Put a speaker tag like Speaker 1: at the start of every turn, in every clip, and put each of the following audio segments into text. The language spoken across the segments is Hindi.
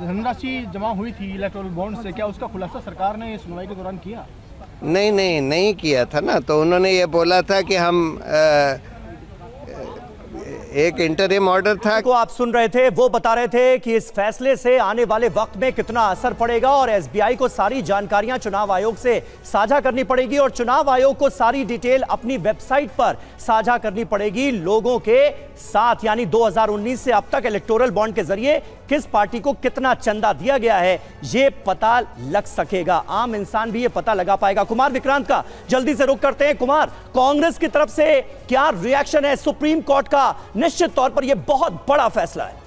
Speaker 1: धनराशि जमा हुई थी इलेक्ट्रोल बॉन्ड से क्या उसका खुलासा सरकार ने सुनवाई के दौरान किया?
Speaker 2: नहीं नहीं नहीं किया था ना तो उन्होंने ये बोला था कि हम आ, एक इंटरिम ऑर्डर था।
Speaker 3: को आप सुन रहे थे, वो बता रहे थे कि इस फैसले से आने वाले वक्त में कितना असर पड़ेगा और एसबीआई को सारी जानकारियाँ चुनाव आयोग से साझा करनी पड़ेगी और चुनाव आयोग को सारी डिटेल अपनी वेबसाइट पर साझा करनी पड़ेगी लोगों के साथ, यानी 2019 से अब तक इलेक्टोरल बॉन्ड के ज़रिए किस पार्टी को कितना चंदा दिया गया है, ये पता लग सकेगा। आम इंसान भी ये पता लगा पाएगा। कुमार विक्रांत का, जल्दी से रुक करते हैं। कुमार, कांग्रेस की तरफ़ से क्या रिएक्शन है? सुप्रीम कोर्ट का निश्चित तौर पर यह बहुत बड़ा फैसला है।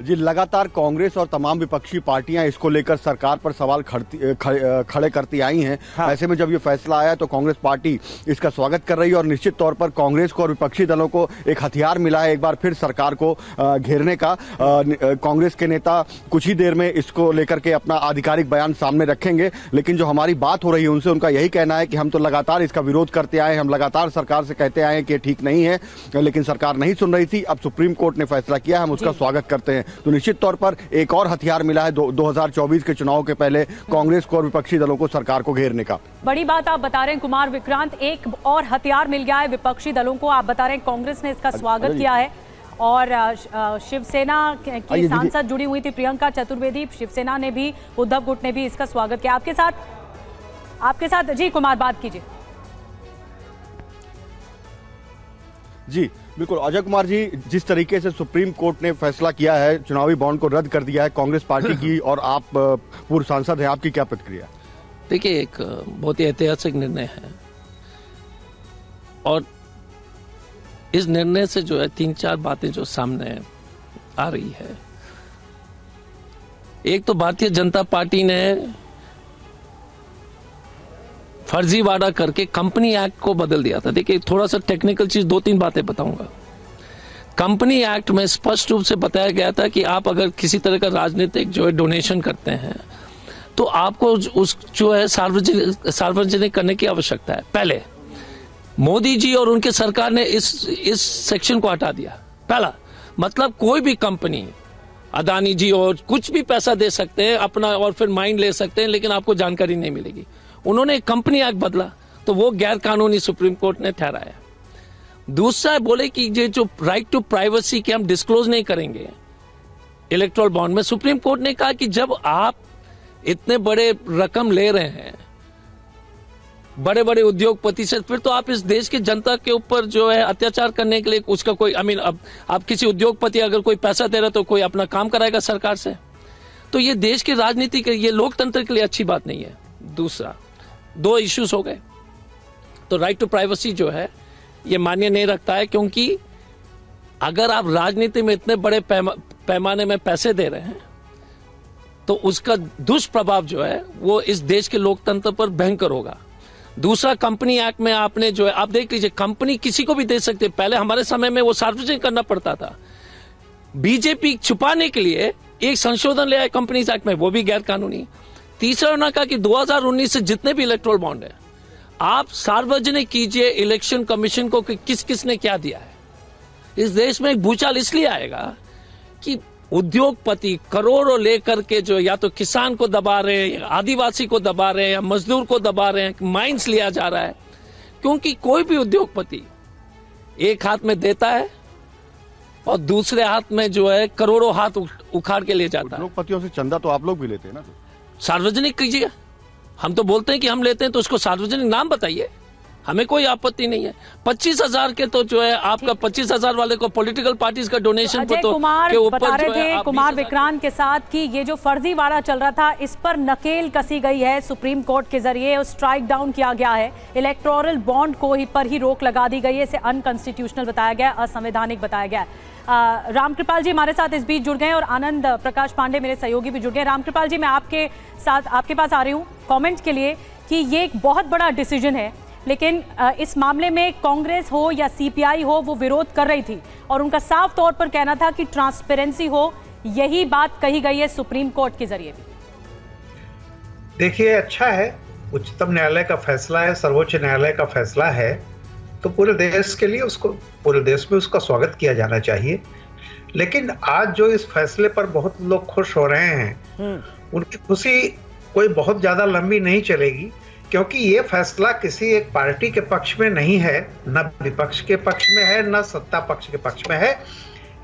Speaker 4: जी लगातार कांग्रेस और तमाम विपक्षी पार्टियाँ इसको लेकर सरकार पर सवाल खड़ती खड़े करती आई हैं। हाँ। ऐसे में जब ये फैसला आया तो कांग्रेस पार्टी इसका स्वागत कर रही है और निश्चित तौर पर कांग्रेस को और विपक्षी दलों को एक हथियार मिला है एक बार फिर सरकार को घेरने का। कांग्रेस के नेता कुछ ही देर में इसको लेकर के अपना आधिकारिक बयान सामने रखेंगे लेकिन जो हमारी बात हो रही है उनसे उनका यही कहना है कि हम तो लगातार इसका विरोध करते आए हम लगातार सरकार से कहते आए कि ठीक नहीं है लेकिन सरकार नहीं सुन रही थी। अब सुप्रीम कोर्ट ने फैसला किया हम उसका स्वागत करते हैं। तो निश्चित तौर पर एक और हथियार मिला है दो, 2024 के चुनाव के पहले कांग्रेस को और विपक्षी दलों को सरकार को घेरने का।
Speaker 5: बड़ी बात आप बता रहे हैं कुमार विक्रांत एक और हथियार मिल गया है विपक्षी दलों को। आप बता रहे हैं कांग्रेस ने इसका स्वागत किया है और शिवसेना की सांसद जुड़ी हुई थी प्रियंका चतुर्वेदी। शिवसेना ने भी उद्धव गुट ने भी इसका स्वागत किया। आपके साथ आपके साथ जी कुमार बात कीजिए।
Speaker 4: जी बिल्कुल अजय कुमार जी जिस तरीके से सुप्रीम कोर्ट ने फैसला किया है चुनावी बॉन्ड को रद्द कर दिया है कांग्रेस पार्टी की और आप पूर्व सांसद हैं आपकी क्या प्रतिक्रिया
Speaker 6: देखिए एक बहुत ही ऐतिहासिक निर्णय है। और इस निर्णय से जो है तीन चार बातें जो सामने आ रही है। एक तो भारतीय जनता पार्टी ने फर्जीवाड़ा करके कंपनी एक्ट को बदल दिया था। देखिए, थोड़ा सा टेक्निकल चीज़, दो तीन बातें बताऊँगा। कंपनी एक्ट में स्पष्ट रूप से बताया गया था कि आप अगर किसी तरह का राजनीतिक जो है डोनेशन करते हैं तो आपको उस जो है सार्वजनिक सार्वजनिक करने की आवश्यकता है। पहले, मोदी जी और उनके सरकार ने इस इस सेक्शन को हटा दिया। पहला मतलब कोई भी कंपनी अदानी जी और कुछ भी पैसा दे सकते हैं, अपना और फिर माइंड ले सकते हैं, लेकिन आपको जानकारी नहीं मिलेगी। उन्होंने कंपनी एक्ट बदला तो वो गैर कानूनी सुप्रीम कोर्ट ने ठहराया। दूसरा बोले कि ये जो राइट टू प्राइवेसी के हम डिस्क्लोज नहीं करेंगे। इलेक्ट्रोल बॉन्ड में सुप्रीम कोर्ट ने कहा कि जब आप इतने बड़े रकम ले रहे हैं बड़े बड़े उद्योगपति से फिर तो आप इस देश की जनता के ऊपर जो है अत्याचार करने के लिए उसका कोई आई मीन अब आप किसी उद्योगपति अगर कोई पैसा दे रहा तो कोई अपना काम कराएगा सरकार से? तो ये देश की राजनीति के ये लोकतंत्र के लिए अच्छी बात नहीं है। दूसरा दो इश्यूज़ हो गए। तो राइट टू प्राइवेसी जो है ये मान्य नहीं रखता है क्योंकि अगर आप राजनीति में इतने बड़े पैमा, पैमाने में पैसे दे रहे हैं तो उसका दुष्प्रभाव जो है वो इस देश के लोकतंत्र पर भयंकर होगा। दूसरा कंपनी एक्ट में आपने जो है, आप देख लीजिए, कंपनी किसी को भी दे सकते पहले हमारे समय में वो सार्वजनिक करना पड़ता था। बीजेपी छुपाने के लिए एक संशोधन ले आए कंपनी एक्ट में, वो भी गैर कानूनी तीसरा उन्होंने कहा कि 2019 से जितने भी इलेक्ट्रोल बॉन्ड है, आप सार्वजनिक कीजिए इलेक्शन कमीशन को कि किस किस ने क्या दिया है। इस देश में एक भूचाल इसलिए आएगा कि उद्योगपति करोड़ों लेकर के जो या तो किसान को दबा रहे हैं आदिवासी को दबा रहे हैं या मजदूर को दबा रहे हैं माइंस लिया जा रहा है। क्योंकि कोई भी उद्योगपति एक हाथ में देता है और दूसरे हाथ में जो है करोड़ों हाथ उखाड़ के ले जाता है।
Speaker 4: उद्योगपतियों से चंदा तो आप लोग भी लेते हैं ना
Speaker 6: सार्वजनिक कीजिए हम तो बोलते हैं कि हम लेते हैं तो उसको सार्वजनिक नाम बताइए। हमें कोई आपत्ति नहीं है। पच्चीस हज़ार के तो जो है आपका पच्चीस हज़ार वाले को पॉलिटिकल पार्टीज़ का डोनेशन
Speaker 5: को तो कुमार के बता रहे थे कुमार विक्रांत के साथ कि ये जो फर्जी वाड़ा चल रहा था इस पर नकेल कसी गई है सुप्रीम कोर्ट के ज़रिए। स्ट्राइक डाउन किया गया है। इलेक्टोरल बॉन्ड को ही पर ही रोक लगा दी गई है। इसे अनकॉन्स्टिट्यूशनल बताया गया असंवैधानिक बताया गया। रामकृपाल जी हमारे साथ इस बीच जुड़ गए और आनंद प्रकाश पांडे मेरे सहयोगी भी जुड़ गए। रामकृपाल जी मैं आपके साथ आपके पास आ रही हूँ। कमेंट के लिए कि ये एक बहुत बड़ा डिसीज़न है। लेकिन इस मामले में कांग्रेस हो या सीपीआई हो वो विरोध कर रही थी। और उनका साफ़ तौर पर कहना था कि ट्रांसपेरेंसी हो यही बात कही गई है सुप्रीम कोर्ट के ज़रिए भी।
Speaker 7: देखिए अच्छा है उच्चतम न्यायालय का फैसला है सर्वोच्च न्यायालय का फैसला है तो पूरे देश के लिए उसको पूरे देश में उसका स्वागत किया जाना चाहिए। लेकिन आज जो इस फैसले पर बहुत लोग खुश हो रहे हैं उनकी खुशी कोई बहुत ज़्यादा लंबी नहीं चलेगी। क्योंकि ये फैसला किसी एक पार्टी के पक्ष में नहीं है न विपक्ष के पक्ष में है न सत्ता पक्ष के पक्ष में है।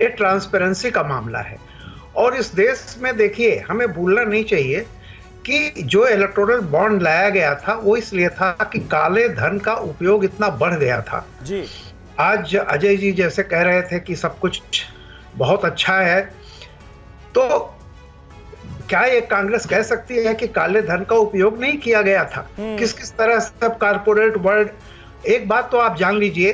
Speaker 7: ये ट्रांसपेरेंसी का मामला है। और इस देश में देखिए हमें भूलना नहीं चाहिए कि जो इलेक्टोरल बॉन्ड लाया गया था वो इसलिए था कि काले धन का उपयोग इतना बढ़ गया था।
Speaker 3: जी।
Speaker 7: आज अजय जी जैसे कह रहे थे कि सब कुछ बहुत अच्छा है तो क्या ये कांग्रेस कह सकती है कि काले धन का उपयोग नहीं किया गया था? किस किस तरह सब कारपोरेट वर्ल्ड एक बात तो आप जान लीजिए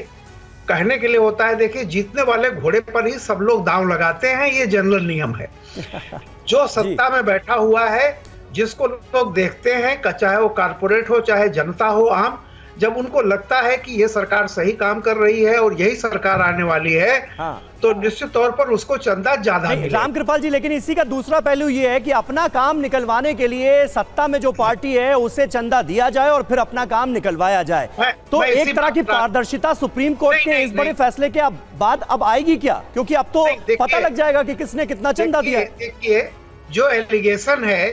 Speaker 7: कहने के लिए होता है देखिए जीतने वाले घोड़े पर ही सब लोग दांव लगाते हैं ये जनरल नियम है। जो सत्ता में बैठा हुआ है जिसको लोग देखते हैं चाहे वो कारपोरेट हो चाहे जनता हो आम जब उनको लगता है कि ये सरकार सही काम कर रही है और यही सरकार आने वाली है
Speaker 3: हाँ।
Speaker 7: तो निश्चित तौर पर उसको चंदा ज़्यादा
Speaker 3: राम कृपाल जी लेकिन इसी का दूसरा पहलू ये है कि अपना काम निकलवाने के लिए सत्ता में जो पार्टी है उसे चंदा दिया जाए और फिर अपना काम निकलवाया जाए।
Speaker 7: मैं-
Speaker 3: तो
Speaker 7: मैं
Speaker 3: एक तरह की पारदर्शिता सुप्रीम कोर्ट के इस बड़े फैसले के अब बाद अब आएगी क्या? क्योंकि अब तो पता लग जाएगा कि किसने कितना चंदा दिया।
Speaker 7: देखिए, जो एलिगेशन है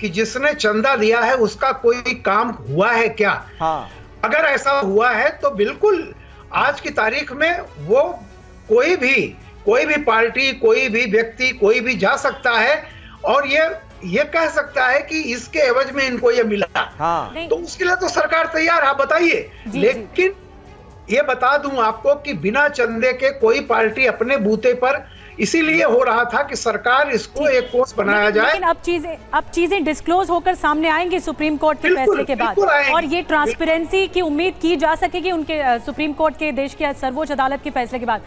Speaker 7: कि जिसने चंदा दिया है उसका कोई काम हुआ है क्या?
Speaker 3: हाँ।
Speaker 7: अगर ऐसा हुआ है तो बिल्कुल आज की तारीख में वो कोई भी कोई भी पार्टी कोई भी व्यक्ति कोई भी जा सकता है और ये ये कह सकता है कि इसके एवज में इनको ये मिला।
Speaker 3: हाँ।
Speaker 7: तो उसके लिए तो सरकार तैयार है बताइए।
Speaker 5: जी,
Speaker 7: लेकिन ये बता दूँ आपको कि बिना चंदे के कोई पार्टी अपने बूते पर इसीलिए हो रहा था कि सरकार इसको एक कोर्स बनाया जाए।
Speaker 5: लेकिन अब चीज़ें अब चीज़ें डिस्क्लोज होकर सामने आएँगे सुप्रीम कोर्ट के फैसले के बाद। और ये ट्रांसपेरेंसी की उम्मीद की जा सकेगी उनके सुप्रीम कोर्ट के देश के सर्वोच्च अदालत के फैसले के बाद।